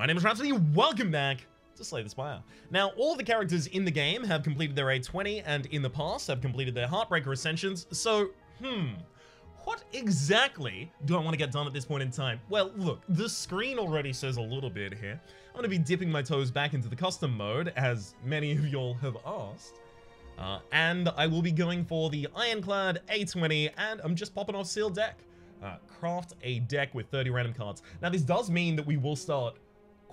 my name is Rhapsody, welcome back to Slay the Spire. Now, all the characters in the game have completed their A20 and in the past have completed their Heartbreaker Ascensions, so, hmm, what exactly do I want to get done at this point in time? Well, look, the screen already says a little bit here. I'm going to be dipping my toes back into the custom mode, as many of y'all have asked. Uh, and I will be going for the Ironclad A20, and I'm just popping off sealed deck. Uh, craft a deck with 30 random cards. Now, this does mean that we will start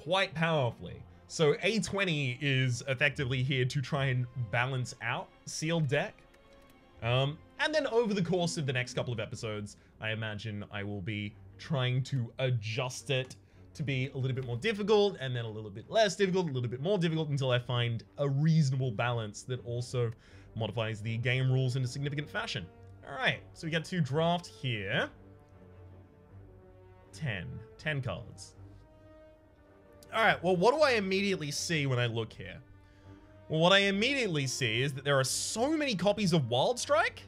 quite powerfully. So A20 is effectively here to try and balance out sealed deck. Um, and then over the course of the next couple of episodes, I imagine I will be trying to adjust it to be a little bit more difficult and then a little bit less difficult, a little bit more difficult until I find a reasonable balance that also modifies the game rules in a significant fashion. All right, so we get to draft here. 10. 10 cards. All right, well, what do I immediately see when I look here? Well, what I immediately see is that there are so many copies of Wild Strike,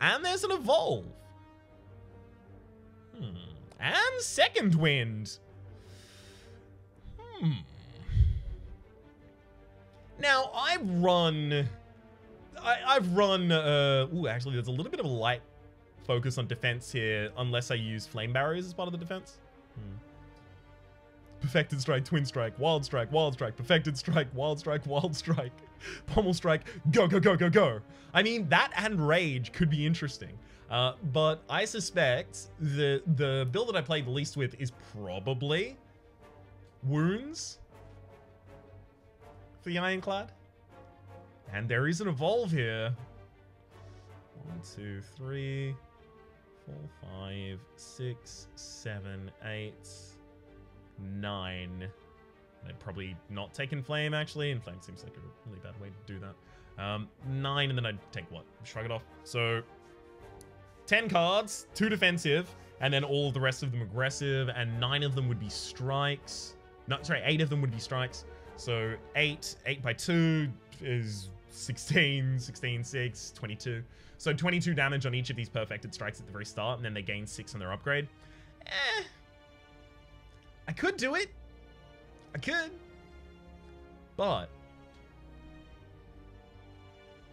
and there's an Evolve. Hmm. And Second Wind. Hmm. Now, I've run... I, have run... Uh, ooh, actually, there's a little bit of a light focus on defense here, unless I use Flame Barriers as part of the defense. Hmm. Perfected Strike, Twin Strike, Wild Strike, Wild Strike, Perfected Strike, Wild Strike, Wild Strike, Pommel Strike, go, go, go, go, go. I mean, that and Rage could be interesting. Uh, but I suspect the the build that I played the least with is probably Wounds for the Ironclad. And there is an Evolve here. One, two, three, four, five, six, seven, eight nine. I'd probably not taken Flame, actually, and Flame seems like a really bad way to do that. Um, nine, and then I'd take what? Shrug it off. So, 10 cards, two defensive, and then all the rest of them aggressive, and nine of them would be strikes. No, sorry, eight of them would be strikes. So, eight, eight by two is 16, 16, 6, 22. So 22 damage on each of these perfected strikes at the very start, and then they gain six on their upgrade. Eh, I could do it. I could. But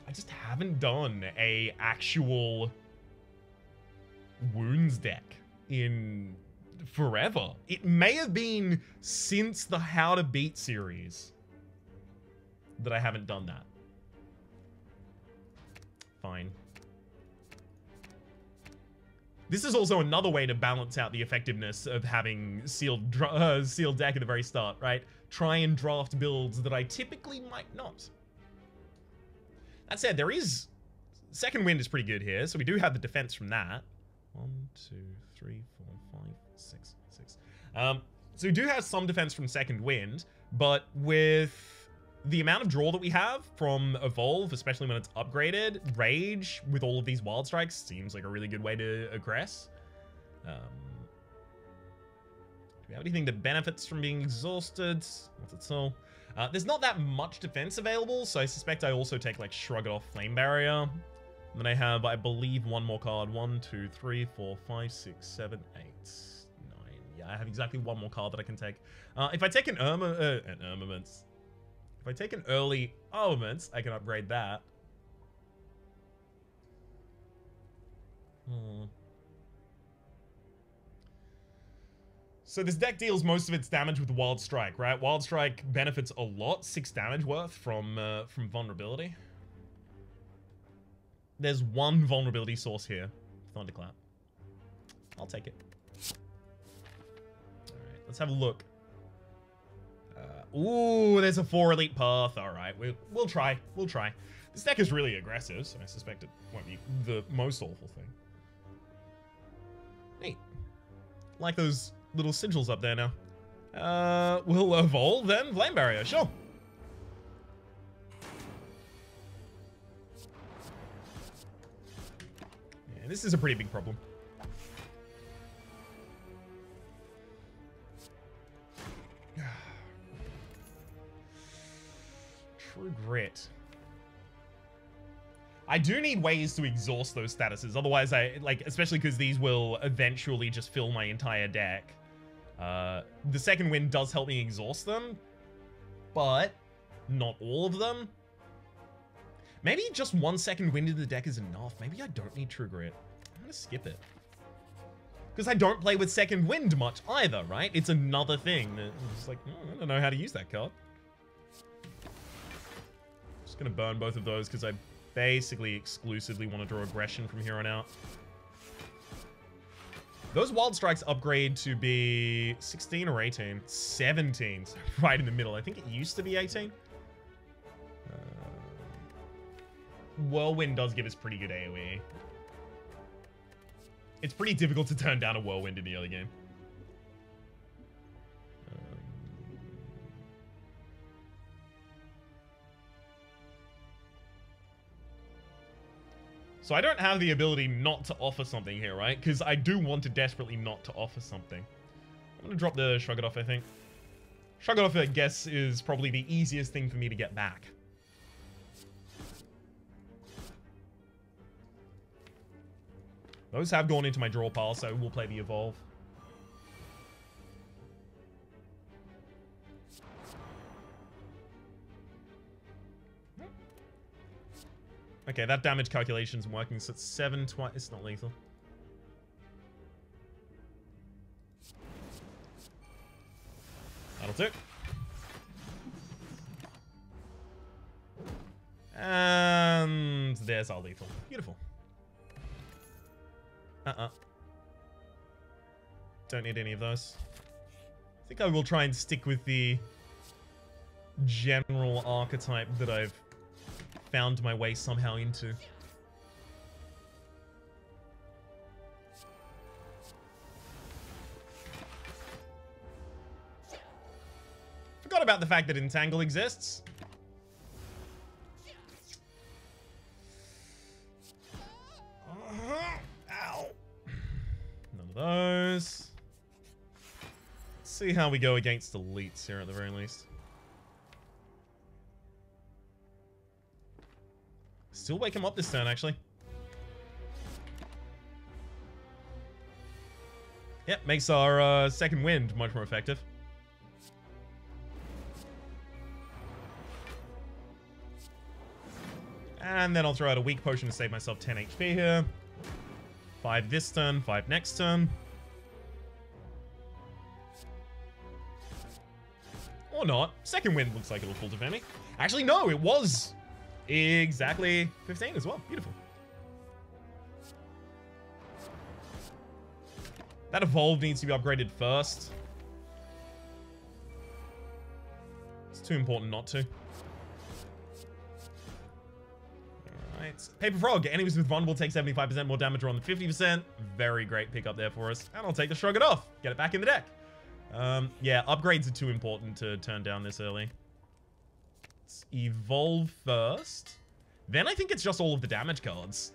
I just haven't done a actual wounds deck in forever. It may have been since the How to Beat series that I haven't done that. Fine. This is also another way to balance out the effectiveness of having sealed uh, sealed deck at the very start, right? Try and draft builds that I typically might not. That said, there is... Second wind is pretty good here, so we do have the defense from that. One, two, three, four, five, six, six. Um, so we do have some defense from second wind, but with the amount of draw that we have from Evolve, especially when it's upgraded, Rage with all of these Wild Strikes seems like a really good way to aggress. Um, do we have anything that benefits from being exhausted? Not at all. Uh, there's not that much defense available, so I suspect I also take like Shrug It Off Flame Barrier. And then I have, I believe, one more card. One, two, three, four, five, six, seven, eight, nine. Yeah, I have exactly one more card that I can take. Uh, if I take an Irma, uh, an Armaments, if I take an early armaments, I can upgrade that. Hmm. So this deck deals most of its damage with Wild Strike, right? Wild Strike benefits a lot, six damage worth from uh, from vulnerability. There's one vulnerability source here, Thunderclap. I'll take it. All right, let's have a look. Ooh, there's a four elite path. All right, we'll, we'll try. We'll try. This deck is really aggressive, so I suspect it won't be the most awful thing. Neat. Like those little sigils up there now. Uh, we'll evolve then. Flame Barrier, sure. This is a pretty big problem. True Grit. I do need ways to exhaust those statuses. Otherwise, I like, especially because these will eventually just fill my entire deck. Uh, the second wind does help me exhaust them, but not all of them. Maybe just one second wind in the deck is enough. Maybe I don't need Trigger It. I'm to skip it. Because I don't play with second wind much either, right? It's another thing. I'm just like, oh, I don't know how to use that card. Just going to burn both of those because I basically exclusively want to draw aggression from here on out. Those Wild Strikes upgrade to be 16 or 18? 17. So right in the middle. I think it used to be 18. Uh, Whirlwind does give us pretty good AoE. It's pretty difficult to turn down a Whirlwind in the early game. So I don't have the ability not to offer something here, right? Because I do want to desperately not to offer something. I'm going to drop the Shrug It Off, I think. Shrug It Off, I guess, is probably the easiest thing for me to get back. Those have gone into my draw pile, so we'll play the Evolve. Okay, that damage calculation's working, so it's 7 twice. It's not lethal. That'll do. And there's our lethal. Beautiful. Uh-uh. Don't need any of those. I think I will try and stick with the general archetype that I've found my way somehow into. Forgot about the fact that Entangle exists. Uh-huh. None of those. Let's see how we go against elites here at the very least. Still wake him up this turn, actually. Yep, makes our uh, second wind much more effective. And then I'll throw out a weak potion to save myself 10 HP here. 5 this turn, 5 next turn. Or not. Second wind looks like it'll full defend me. Actually, no, it was Exactly 15 as well. Beautiful. That evolve needs to be upgraded first. It's too important not to. Alright. Paper Phrog. Enemies with vulnerable take 75% more damage on the 50%. Very great pickup there for us. And I'll take the Shrug It Off. Get it back in the deck. Um, yeah, upgrades are too important to turn down this early. Let's evolve first. Then I think it's just all of the damage cards.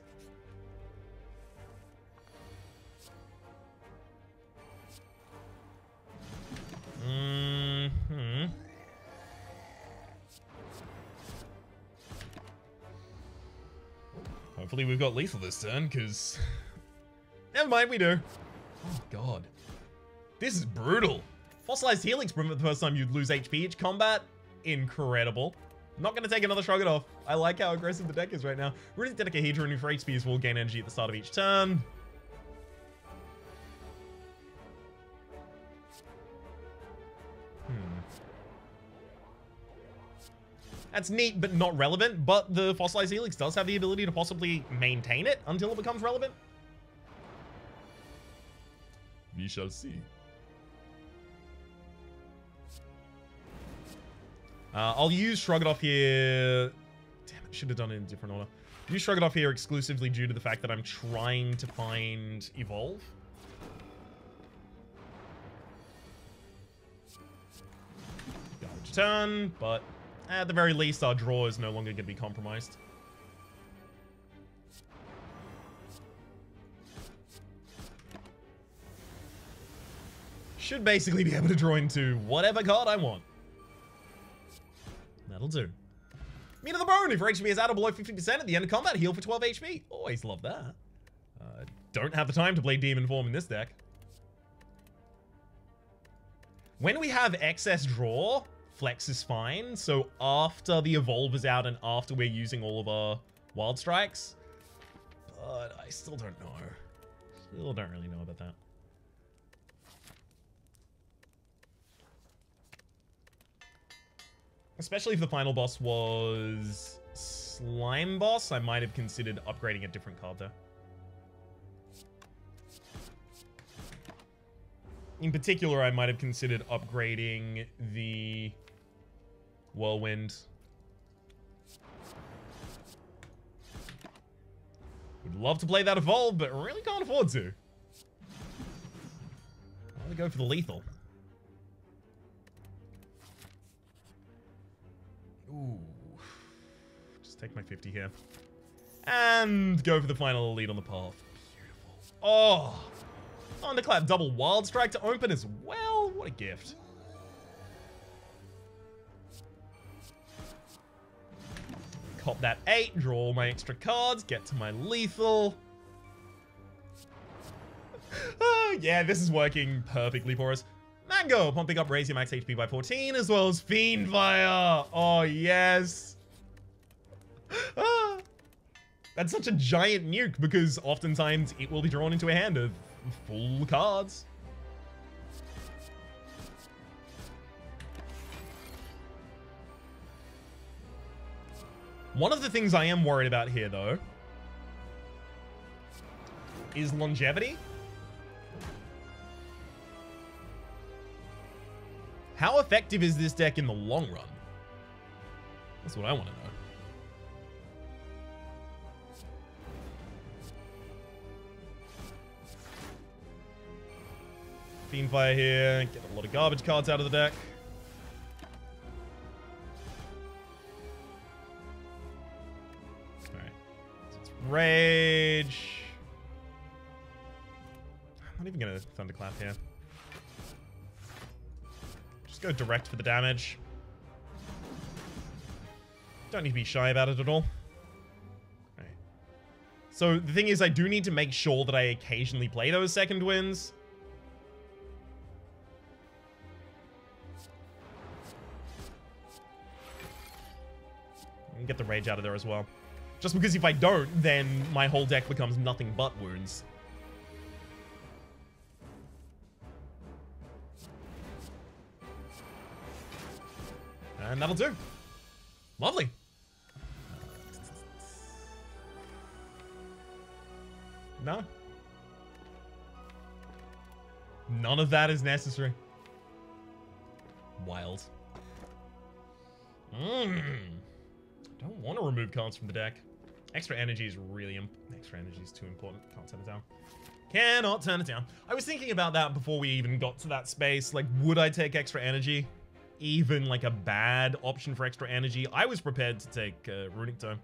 Mm hmm Hopefully we've got lethal this turn, because... Never mind, we do. Oh, God. This is brutal. Fossilized for the first time you'd lose HP each combat incredible. Not going to take another Shrug It Off. I like how aggressive the deck is right now. Runic Dodecahedron, for HPs will gain energy at the start of each turn. Hmm. That's neat, but not relevant. But the Fossilized Helix does have the ability to possibly maintain it until it becomes relevant. We shall see. Uh, I'll use Shrug It Off here. Damn it, should have done it in a different order. Use Shrug It Off here exclusively due to the fact that I'm trying to find Evolve. Garbage turn, but at the very least, our draw is no longer going to be compromised. Should basically be able to draw into whatever card I want. That'll do. Meat of the bone. If your HP is out or below 50% at the end of combat, heal for 12 HP. Always love that. Uh, don't have the time to play Demon Form in this deck. When we have excess draw, flex is fine. So after the evolve is out and after we're using all of our wild strikes. But I still don't know. Still don't really know about that. Especially if the final boss was Slime Boss, I might have considered upgrading a different card there. In particular, I might have considered upgrading the Whirlwind. Would love to play that Evolve, but really can't afford to. I'm gonna go for the lethal. Ooh. Just take my 50 here. And go for the final lead on the path. Beautiful. Oh! oh Thunderclap double wild strike to open as well. What a gift. Cop that 8, draw all my extra cards, get to my lethal. oh, yeah, this is working perfectly for us. Mango, pumping up, raise max HP by 14, as well as Fiendfire. Oh, yes. Ah. That's such a giant nuke because oftentimes it will be drawn into a hand of full cards. One of the things I am worried about here, though, is longevity. How effective is this deck in the long run? That's what I want to know. Fiendfire here, get a lot of garbage cards out of the deck. Alright. So it's Rage. I'm not even gonna Thunderclap here. Go direct for the damage. Don't need to be shy about it at all. So the thing is, I do need to make sure that I occasionally play those second wins. and get the rage out of there as well. Just because if I don't, then my whole deck becomes nothing but wounds. And that'll do. Lovely. No. None of that is necessary. Wild. Mmm. Don't want to remove cards from the deck. Extra energy is really... Extra energy is too important. Can't turn it down. Cannot turn it down. I was thinking about that before we even got to that space. Like, would I take extra energy? Even, like, a bad option for extra energy? I was prepared to take uh, Runic Dome.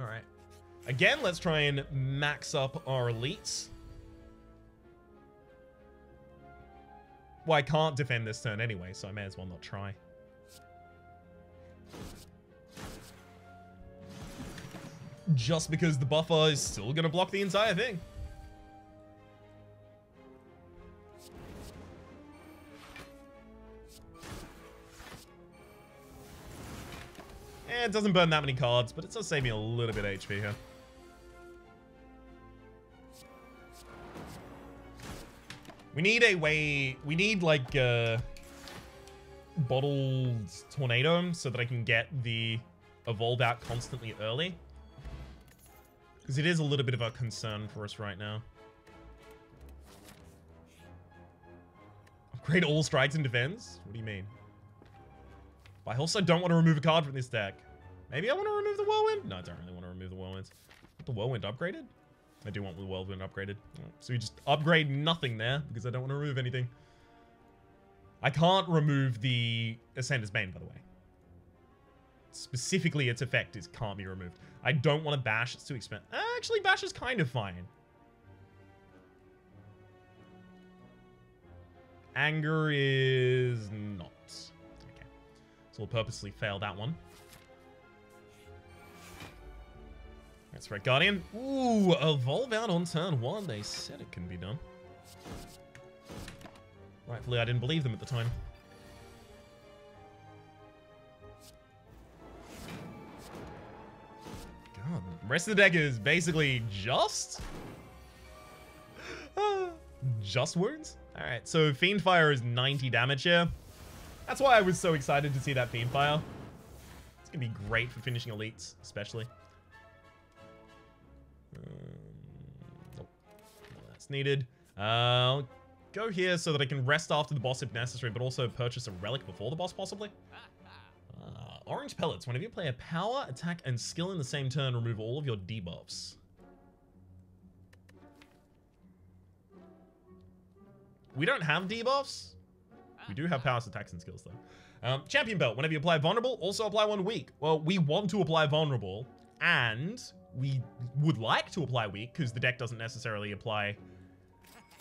Alright. Again, let's try and max up our elites. Well, I can't defend this turn anyway, so I may as well not try. Just because the buffer is still going to block the entire thing. It doesn't burn that many cards, but it does save me a little bit HP here. We need a way... We need, like, uh... Bottled Tornado so that I can get the Evolve out constantly early. Because it is a little bit of a concern for us right now. Upgrade all strikes and defense? What do you mean? But I also don't want to remove a card from this deck. Maybe I want to remove the Whirlwind? No, I don't really want to remove the Whirlwind. Get the Whirlwind upgraded? I do want the Whirlwind upgraded. So we just upgrade nothing there because I don't want to remove anything. I can't remove the Ascender's Bane, by the way. Specifically, its effect is can't be removed. I don't want to bash. It's too expensive. Actually, bash is kind of fine. Anger is not. Okay. So we'll purposely fail that one. That's right, Guardian. Ooh, evolve out on turn one. They said it can be done. Rightfully, I didn't believe them at the time. God, rest of the deck is basically just... just wounds? Alright, so Fiendfire is 90 damage here. That's why I was so excited to see that Fiendfire. It's gonna be great for finishing elites, especially. Um, nope. that's needed. Uh, I'll go here so that I can rest after the boss if necessary, but also purchase a relic before the boss, possibly. Uh, orange pellets. Whenever you play a power, attack, and skill in the same turn, remove all of your debuffs. We don't have debuffs. We do have powers, attacks, and skills, though. Um, champion belt. Whenever you apply vulnerable, also apply one weak. Well, we want to apply vulnerable, and we would like to apply weak, because the deck doesn't necessarily apply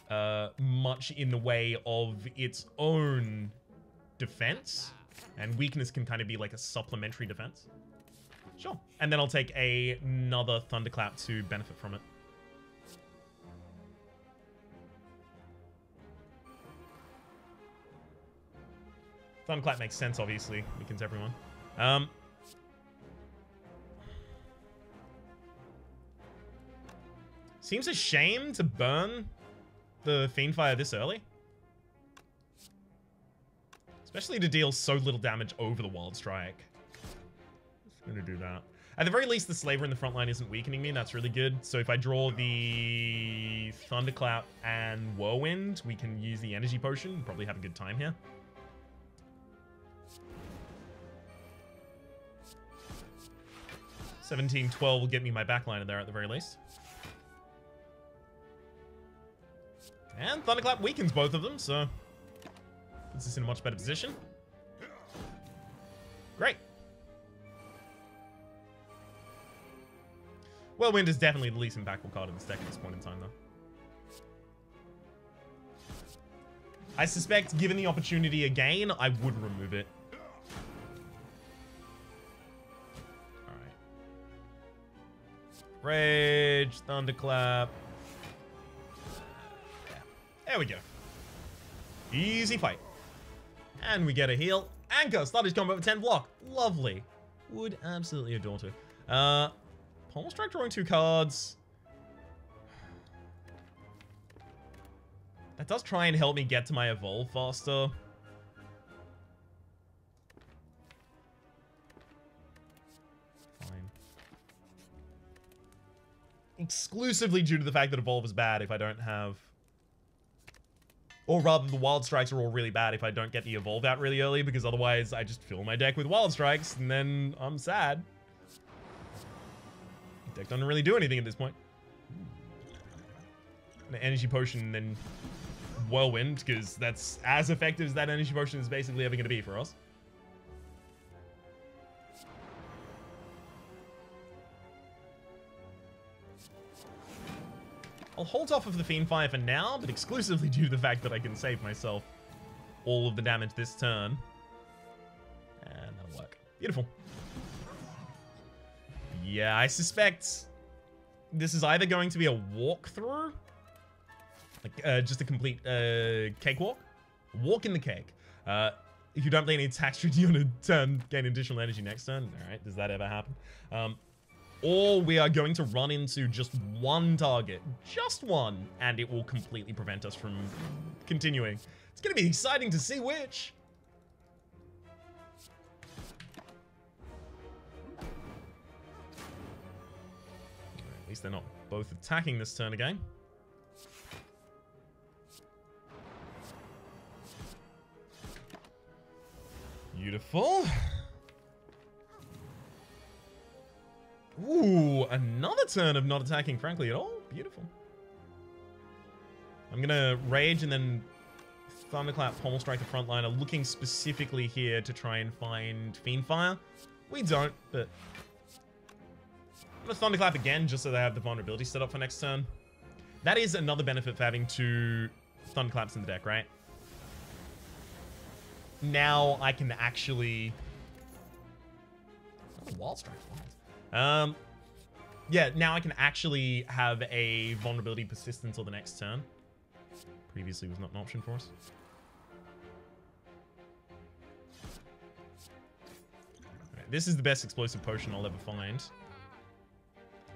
uh, much in the way of its own defense. And weakness can kind of be like a supplementary defense. Sure. And then I'll take a, another Thunderclap to benefit from it. Thunderclap makes sense, obviously. Weakens everyone. Um, seems a shame to burn the Fiendfire this early. Especially to deal so little damage over the Wild Strike. Gonna do that. At the very least, the Slaver in the front line isn't weakening me. and That's really good. So if I draw the Thunderclap and Whirlwind, we can use the Energy Potion. Probably have a good time here. Seventeen twelve will get me my backliner there at the very least. And Thunderclap weakens both of them, so puts us in a much better position. Great. Whirlwind is definitely the least impactful card in this deck at this point in time, though. I suspect, given the opportunity again, I would remove it. Rage, Thunderclap. There we go. Easy fight. And we get a heal. Anchor, start his combat with 10 block. Lovely. Would absolutely adore to. Uh, Pommel Strike drawing two cards. That does try and help me get to my evolve faster. Fine. Exclusively due to the fact that evolve is bad if I don't have or rather, the Wild Strikes are all really bad if I don't get the Evolve out really early, because otherwise I just fill my deck with Wild Strikes, and then I'm sad. The deck doesn't really do anything at this point. An Energy Potion and then Whirlwind, because that's as effective as that Energy Potion is basically ever going to be for us. I'll hold off of the Fiendfire for now, but exclusively due to the fact that I can save myself all of the damage this turn. And that'll work. Beautiful. Yeah, I suspect this is either going to be a walkthrough, like uh, just a complete uh, cakewalk, walk in the cake. Uh, if you don't play any attack strategy on a turn, gain additional energy next turn. All right, does that ever happen? Um, or we are going to run into just one target, just one, and it will completely prevent us from continuing. It's going to be exciting to see which. At least they're not both attacking this turn again. Beautiful. Ooh, another turn of not attacking, frankly, at all. Beautiful. I'm going to Rage and then Thunderclap, Pommel Strike the frontliner, looking specifically here to try and find Fiendfire. We don't, but... I'm to Thunderclap again, just so they have the vulnerability set up for next turn. That is another benefit for having two Thunderclaps in the deck, right? Now I can actually... Wild Strike. Um, Yeah, now I can actually have a vulnerability persist until the next turn. Previously was not an option for us. this is the best explosive potion I'll ever find.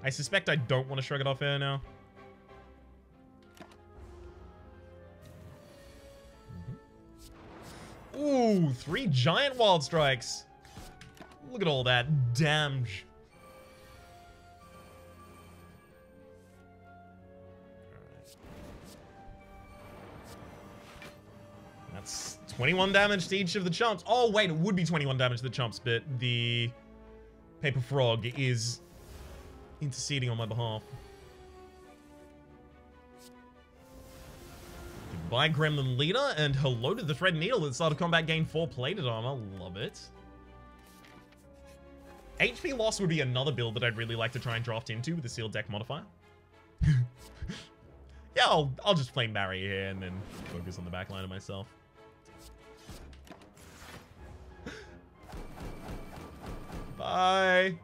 I suspect I don't want to shrug it off air now. Mm-hmm. Ooh, three giant wild strikes. Look at all that damage. That's 21 damage to each of the chumps. Oh, wait, it would be 21 damage to the chumps, but the Paper Phrog is interceding on my behalf. Goodbye, Gremlin Leader, and hello to the Thread Needle at the start of combat gain 4 plated armor. Love it. HP loss would be another build that I'd really like to try and draft into with the sealed deck modifier. yeah, I'll, I'll just play Barrier here and then focus on the backline of myself. Bye.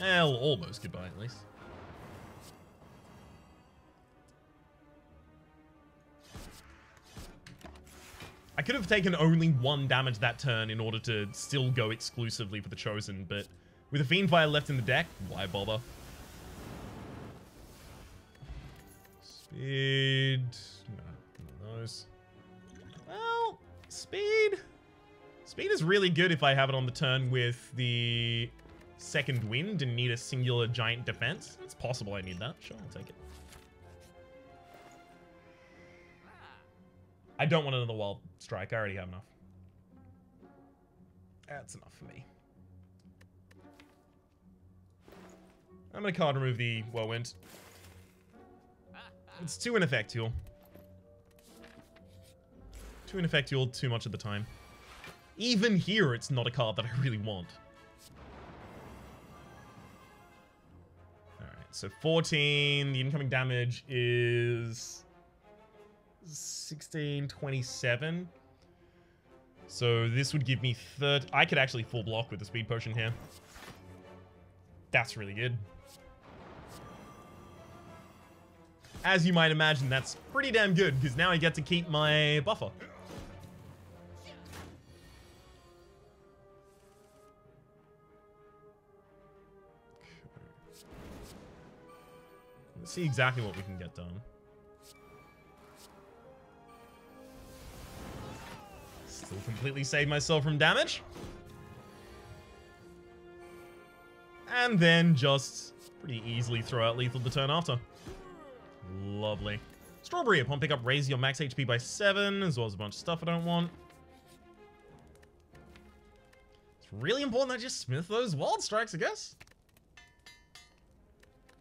Well, almost goodbye at least. I could have taken only one damage that turn in order to still go exclusively for the Chosen, but with a Fiendfire left in the deck, why bother? Speed... No, those. Well, speed... Speed is really good if I have it on the turn with the second wind and need a singular giant defense. It's possible I need that. Sure, I'll take it. I don't want another wild strike. I already have enough. That's enough for me. I'm to card remove the Whirlwind. It's too ineffectual. Too ineffectual too much of the time. Even here, it's not a card that I really want. Alright, so 14. The incoming damage is 16, 27. So this would give me 30. I could actually full block with the speed potion here. That's really good. As you might imagine, that's pretty damn good, because now I get to keep my buffer. See exactly what we can get done. Still completely save myself from damage. And then just pretty easily throw out lethal the turn after. Lovely. Strawberry, upon pickup, raise your max HP by 7, as well as a bunch of stuff I don't want. It's really important that I just smith those wild strikes, I guess.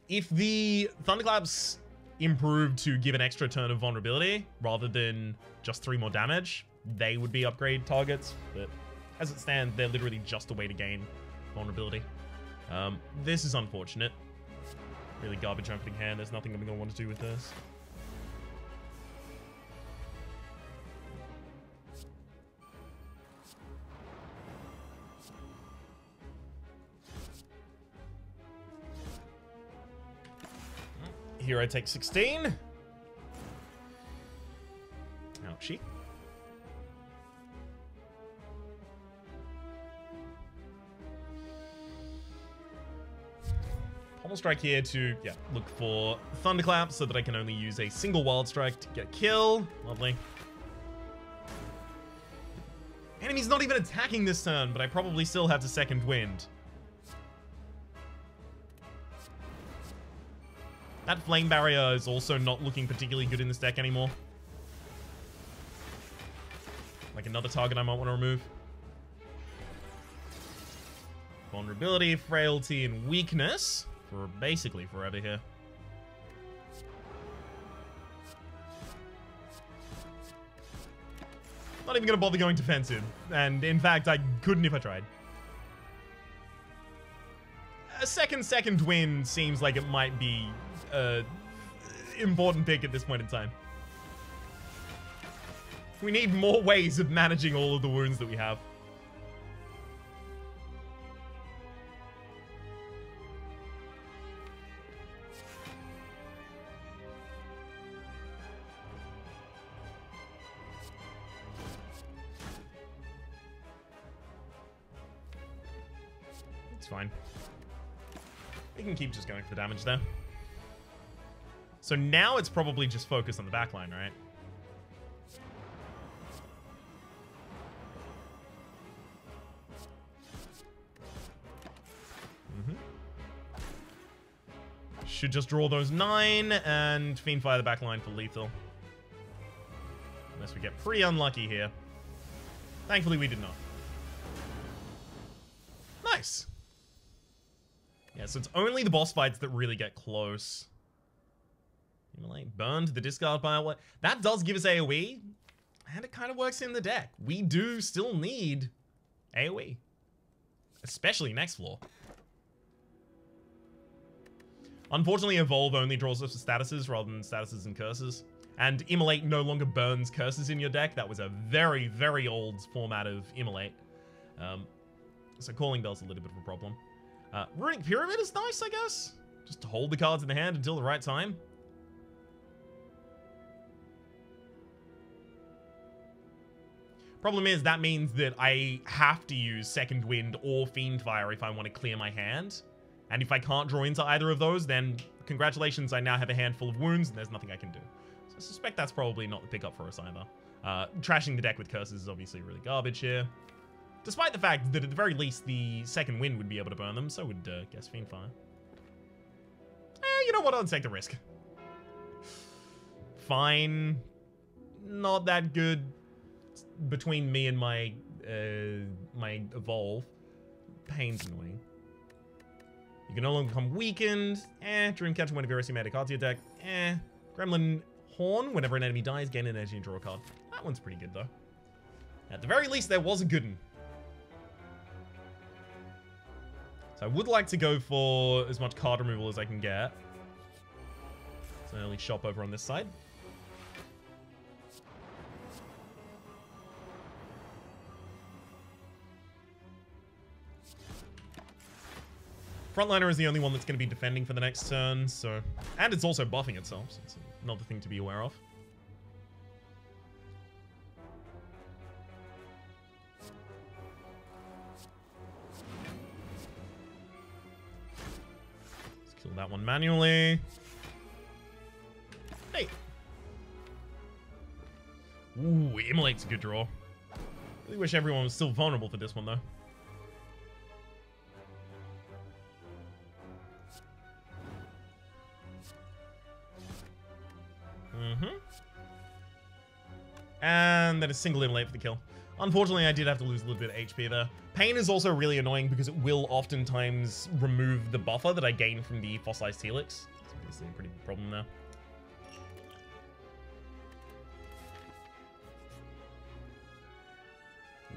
If the Thunderclaps improved to give an extra turn of vulnerability, rather than just 3 more damage, they would be upgrade targets, but as it stands, they're literally just a way to gain vulnerability. Um, this is unfortunate. Really garbage opening hand. There's nothing I'm going to want to do with this. Here I take 16. Ouchie. Pommel Strike here to, yeah, look for Thunderclap so that I can only use a single Wild Strike to get a kill. Lovely. Enemy's not even attacking this turn, but I probably still have the second wind. That Flame Barrier is also not looking particularly good in this deck anymore. Like another target I might want to remove. Vulnerability, Frailty, and Weakness for basically forever here. Not even going to bother going defensive. And in fact, I couldn't if I tried. A second second win seems like it might be uh, important pick at this point in time. We need more ways of managing all of the wounds that we have. It's fine. We can keep just going for damage there. So now it's probably just focused on the backline, right? Mm-hmm. Should just draw those nine and Fiendfire the backline for lethal. Unless we get pretty unlucky here. Thankfully, we did not. Nice. Yeah, so it's only the boss fights that really get close. Immolate burned the discard pile. That does give us AoE, and it kind of works in the deck. We do still need AoE, especially next floor. Unfortunately, Evolve only draws us statuses rather than statuses and curses. And Immolate no longer burns curses in your deck. That was a very, very old format of Immolate. Um, so Calling Bell's a little bit of a problem. Uh, Runic Pyramid is nice, I guess. Just to hold the cards in the hand until the right time. Problem is, that means that I have to use Second Wind or Fiendfire if I want to clear my hand. And if I can't draw into either of those, then congratulations, I now have a handful of wounds and there's nothing I can do. So I suspect that's probably not the pickup for us either. Uh, trashing the deck with curses is obviously really garbage here. Despite the fact that at the very least the second wind would be able to burn them, so would uh, guess Fiendfire. Eh, you know what? I'll take the risk. Fine. Not that good between me and my uh, my evolve. Pain's annoying. You can no longer become weakened. Eh. Dreamcatcher whenever you made a card to your deck. Eh. Gremlin Horn whenever an enemy dies, gain an energy and draw a card. That one's pretty good though. At the very least, there was a good one. So I would like to go for as much card removal as I can get. So I only shop over on this side. Frontliner is the only one that's going to be defending for the next turn, so... And it's also buffing itself, so it's another thing to be aware of. Let's kill that one manually. Hey! Ooh, Immolate's a good draw. Really wish everyone was still vulnerable for this one, though. Then a single immolate for the kill. Unfortunately, I did have to lose a little bit of HP there. Pain is also really annoying because it will oftentimes remove the buffer that I gain from the Fossilized Helix. It's obviously a pretty big problem there.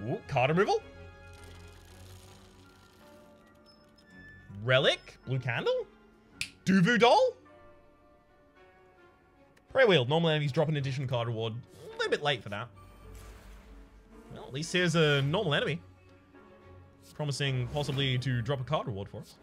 Ooh, card removal? Relic? Blue Candle? Du-Vu Doll? Prayer Wheel. Normal enemies drop an additional card reward. A little bit late for that. Least here's a normal enemy. Promising possibly to drop a card reward for us.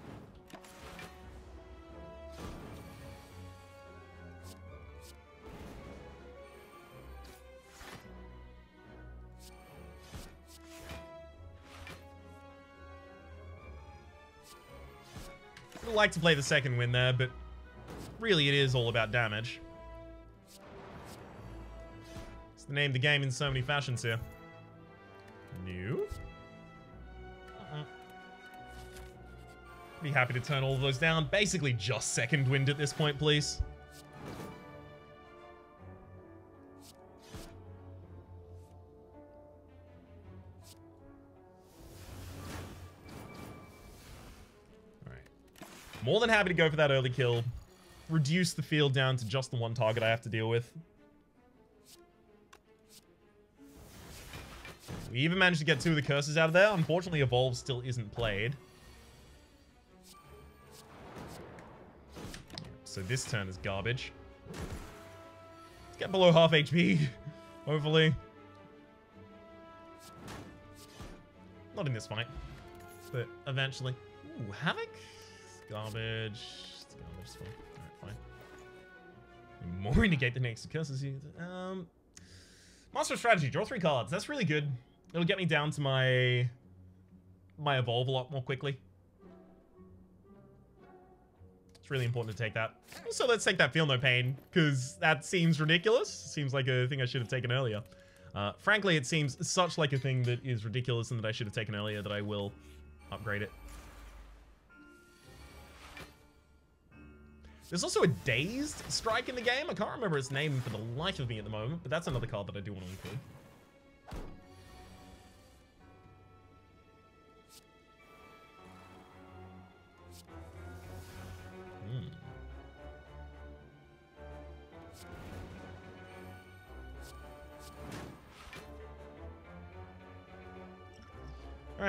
I'd like to play the second win there, but really it is all about damage. It's the name of the game in so many fashions here. Be happy to turn all of those down. Basically just second wind at this point, please. All right. More than happy to go for that early kill. Reduce the field down to just the one target I have to deal with. We even managed to get two of the curses out of there. Unfortunately, Evolve still isn't played. So this turn is garbage. Let's get below half HP, hopefully. Not in this fight, but eventually. Ooh, Havoc? Garbage. It's garbage. Alright, fine. More negate the next curses. Um, Master Strategy. Draw three cards. That's really good. It'll get me down to my my evolve a lot more quickly. Really important to take that. Also, let's take that Feel No Pain, because that seems ridiculous. Seems like a thing I should have taken earlier. Uh, frankly, it seems such like a thing that is ridiculous and that I should have taken earlier that I will upgrade it. There's also a Dazed strike in the game. I can't remember its name for the life of me at the moment, but that's another card that I do want to include.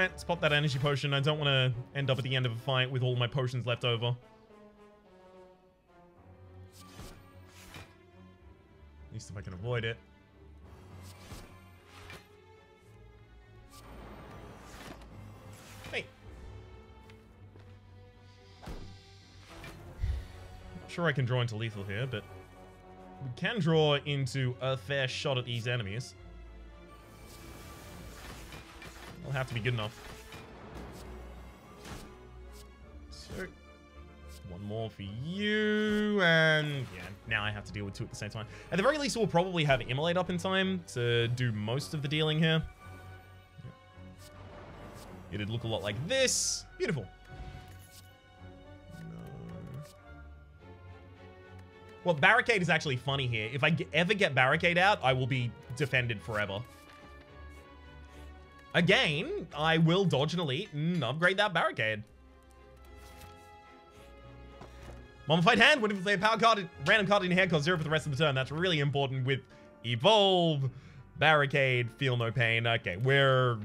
Alright, let's pop that energy potion. I don't want to end up at the end of a fight with all my potions left over. At least if I can avoid it. Hey. Sure I can draw into lethal here, but we can draw into a fair shot at these enemies. It'll have to be good enough. So, one more for you, and yeah, now I have to deal with two at the same time. At the very least, we'll probably have Immolate up in time to do most of the dealing here. It'd look a lot like this. Beautiful. Well, Barricade is actually funny here. If I ever get Barricade out, I will be defended forever. Again, I will dodge and elite and upgrade that Barricade. Mummified Hand, whenever you play a power card, random card in your hand costs zero for the rest of the turn. That's really important with Evolve, Barricade, Feel No Pain. Okay, we're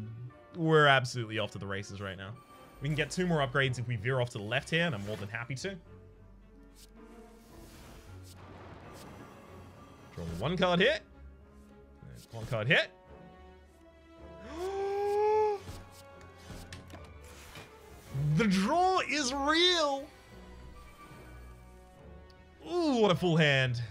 we're absolutely off to the races right now. We can get two more upgrades if we veer off to the left here, and I'm more than happy to. Draw one card here. One card here. The draw is real! Ooh, what a full hand.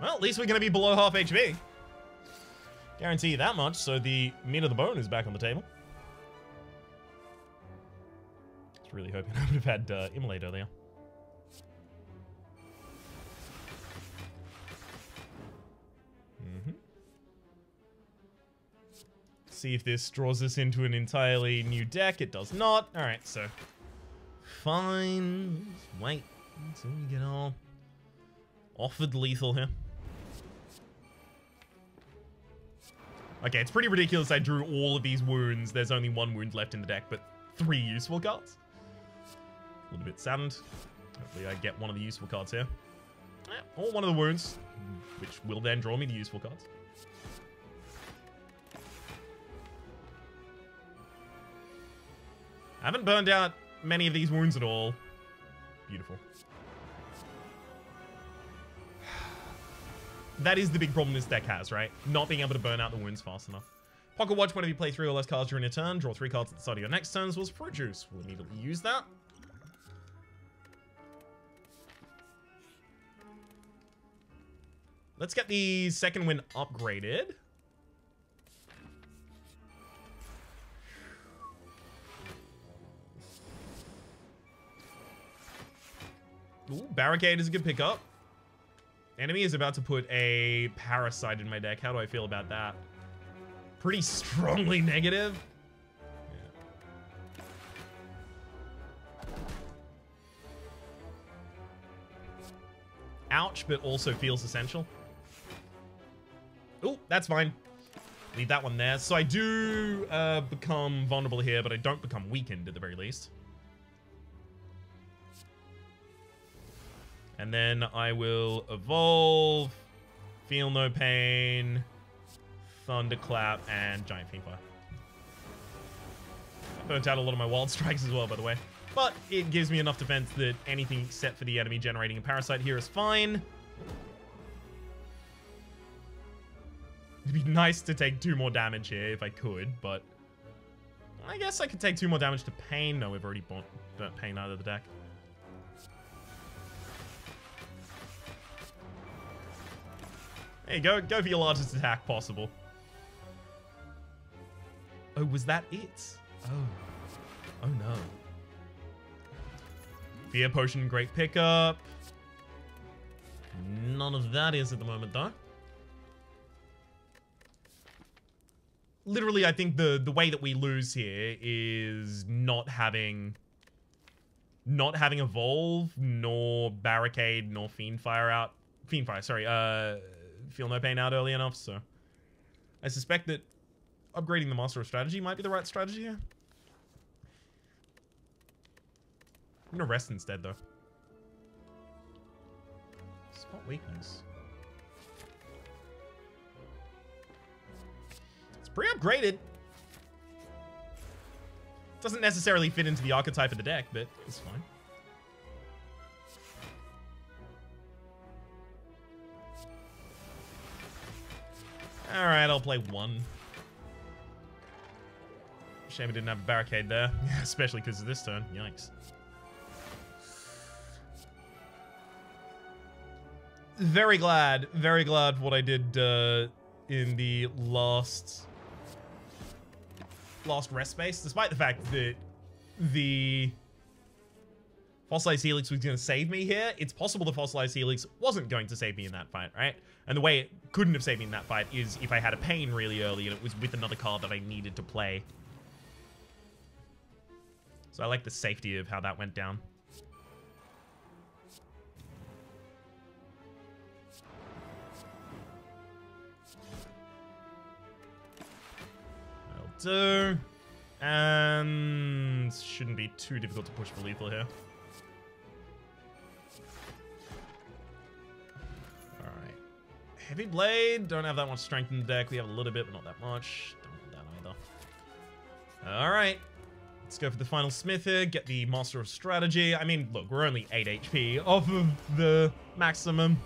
Well, at least we're going to be below half HP. Guarantee you that much, so the meat of the bone is back on the table. Really hoping I would have had uh, Immolate earlier. see if this draws us into an entirely new deck. It does not. All right, so fine. Wait until we get all offered lethal here. Okay, it's pretty ridiculous I drew all of these wounds. There's only one wound left in the deck, but three useful cards. A little bit saddened. Hopefully I get one of the useful cards here. Or one of the wounds, which will then draw me the useful cards. I haven't burned out many of these wounds at all. Beautiful. That is the big problem this deck has, right? Not being able to burn out the wounds fast enough. Pocket Watch, whenever you play three or less cards during your turn, draw three cards at the start of your next turns, was Fruit Juice. We'll immediately use that. Let's get the second wind upgraded. Ooh, Barricade is a good pickup. Enemy is about to put a Parasite in my deck. How do I feel about that? Pretty strongly negative. Ouch, but also feels essential. Oh, that's fine. Leave that one there. So I do uh, become vulnerable here, but I don't become weakened at the very least. And then I will evolve, feel no pain, thunderclap, and giant fiend fire. Burnt out a lot of my wild strikes as well, by the way. But it gives me enough defense that anything except for the enemy generating a parasite here is fine. It'd be nice to take two more damage here if I could, but... I guess I could take two more damage to Pain. No, we've already burnt, Pain out of the deck. Hey, go. Go for your largest attack possible. Oh, was that it? Oh. Oh, no. Fear Potion, great pickup. None of that is at the moment, though. Literally, I think the the way that we lose here is not having not having evolve, nor barricade, nor fiend fire out. Fiend fire, sorry. Uh, feel no pain out early enough. So, I suspect that upgrading the master of strategy might be the right strategy here. I'm gonna rest instead, though. Spot weakness. Pre-upgraded. Doesn't necessarily fit into the archetype of the deck, but it's fine. Alright, I'll play one. Shame I didn't have a barricade there. Especially because of this turn. Yikes. Very glad, very glad what I did uh, in the last lost rest space, despite the fact that the Fossilized Helix was going to save me here, it's possible the Fossilized Helix wasn't going to save me in that fight, right? And the way it couldn't have saved me in that fight is if I had a pain really early and it was with another card that I needed to play. So I like the safety of how that went down. That'll. And shouldn't be too difficult to push for lethal here. Alright. Heavy Blade. Don't have that much strength in the deck. We have a little bit, but not that much. Don't want that either. Alright. Let's go for the final smith here. Get the Master of Strategy. I mean, look, we're only 8 HP off of the maximum.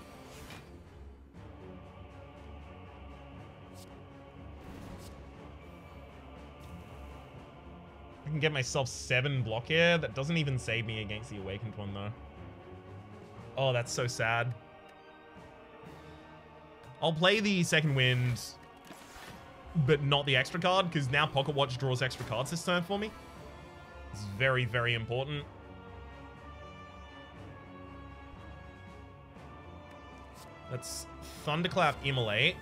Can get myself seven block here. That doesn't even save me against the Awakened one, though. Oh, that's so sad. I'll play the second wind, but not the extra card, because now Pocket Watch draws extra cards this turn for me. It's very, very important. Let's Thunderclap Immolate.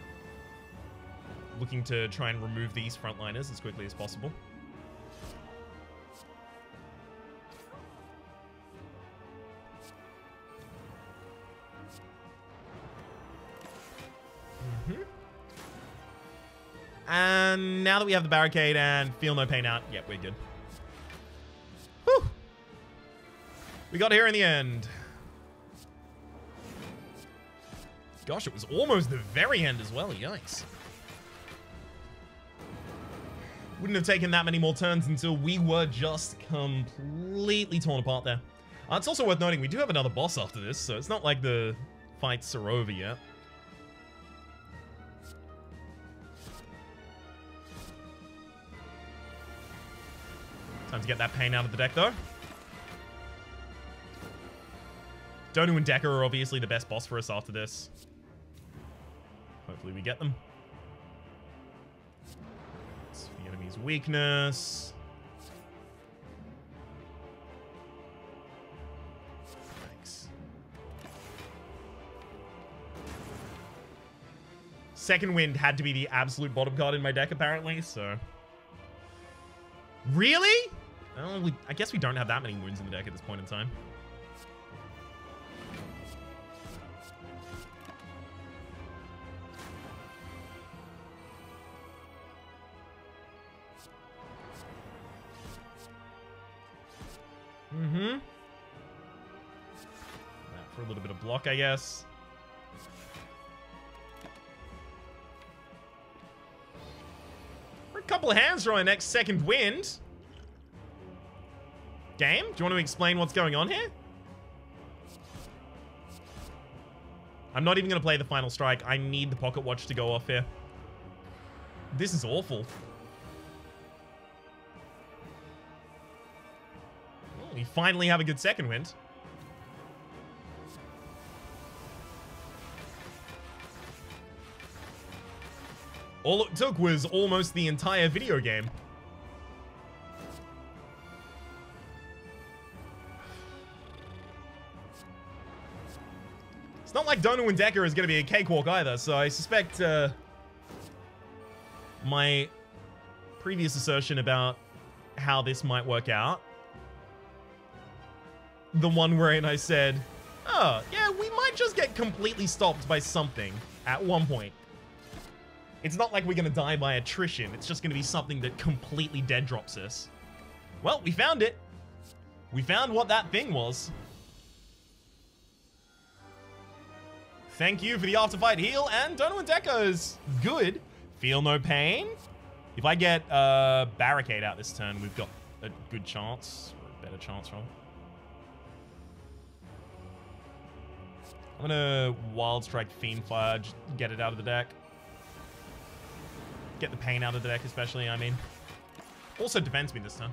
Looking to try and remove these frontliners as quickly as possible. And now that we have the barricade and feel no pain out, yep, we're good. Whew. We got here in the end. Gosh, it was almost the very end as well. Yikes. Wouldn't have taken that many more turns until we were just completely torn apart there. Uh, it's also worth noting we do have another boss after this, so it's not like the fights are over yet. Time to get that pain out of the deck, though. Donu and Deca are obviously the best boss for us after this. Hopefully we get them. It's the enemy's weakness. Thanks. Second Wind had to be the absolute bottom card in my deck, apparently, so... Really? Oh, we, I guess we don't have that many wounds in the deck at this point in time. Mm-hmm. For a little bit of block, I guess. For a couple of hands for our next second wind. Game, do you want to explain what's going on here? I'm not even going to play the final strike. I need the pocket watch to go off here. This is awful. Well, we finally have a good second wind. All it took was almost the entire video game. Like and Deca is going to be a cakewalk either, so I suspect uh, my previous assertion about how this might work out, the one wherein I said, oh, yeah, we might just get completely stopped by something at one point. It's not like we're going to die by attrition. It's just going to be something that completely dead drops us. Well, we found it. We found what that thing was. Thank you for the after-fight heal, and Donu and Deca's good. Feel no pain. If I get a uh, Barricade out this turn, we've got a good chance, or a better chance, from. I'm gonna Wild Strike Fiendfire, get it out of the deck. Get the pain out of the deck, especially, I mean. Also defends me this time.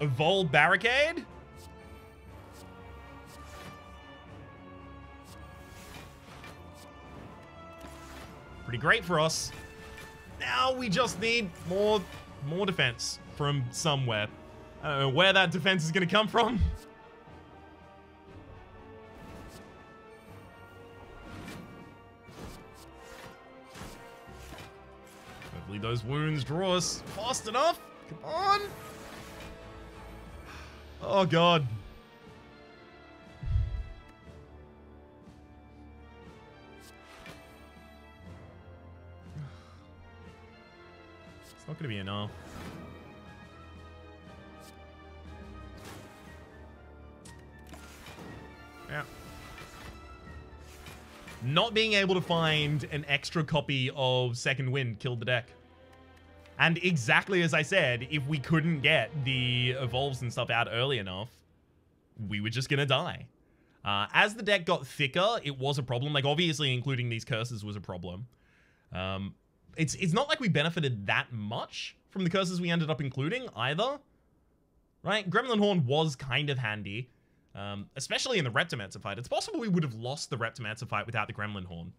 Evolve Barricade? Pretty great for us. Now we just need more more defense from somewhere. I don't know where that defense is going to come from. Hopefully those wounds draw us fast enough. Come on. Oh, God. Going to be enough. Yeah. Not being able to find an extra copy of Second Wind killed the deck. And exactly as I said, if we couldn't get the evolves and stuff out early enough, we were just gonna die. Uh, as the deck got thicker, it was a problem. Like, obviously, including these curses was a problem. Um, it's it's not like we benefited that much from the curses we ended up including either. Right? Gremlin Horn was kind of handy, um, especially in the Reptomancer fight. It's possible we would have lost the Reptomancer fight without the Gremlin Horn.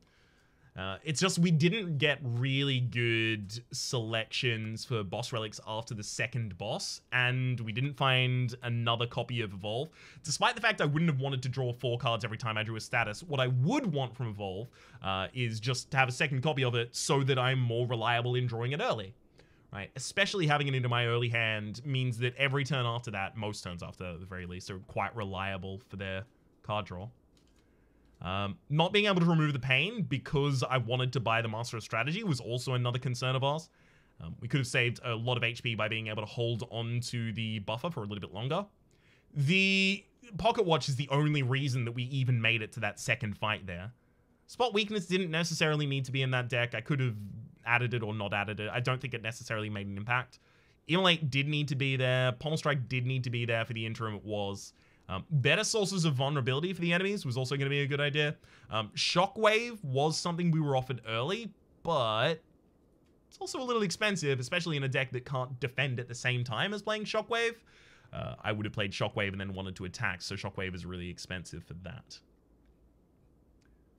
Uh, it's just we didn't get really good selections for boss relics after the second boss, and we didn't find another copy of Evolve. Despite the fact I wouldn't have wanted to draw four cards every time I drew a status, what I would want from Evolve uh, is just to have a second copy of it so that I'm more reliable in drawing it early. Right, especially having it into my early hand means that every turn after that, most turns after the very least, are quite reliable for their card draw. Um, not being able to remove the pain because I wanted to buy the Master of Strategy was also another concern of ours. Um, we could have saved a lot of HP by being able to hold on to the buffer for a little bit longer. The Pocket Watch is the only reason that we even made it to that second fight there. Spot Weakness didn't necessarily need to be in that deck. I could have added it or not added it. I don't think it necessarily made an impact. Immolate did need to be there. Pommel Strike did need to be there for the interim it was. Um, better sources of vulnerability for the enemies was also going to be a good idea. Um, Shockwave was something we were offered early, but it's also a little expensive, especially in a deck that can't defend at the same time as playing Shockwave. Uh, I would have played Shockwave and then wanted to attack, so Shockwave is really expensive for that.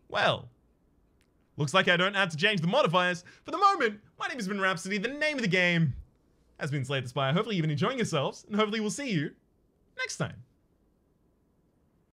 Well, looks like I don't have to change the modifiers. For the moment, my name has been Rhapsody. The name of the game has been Slay the Spire. Hopefully you've been enjoying yourselves, and hopefully we'll see you next time.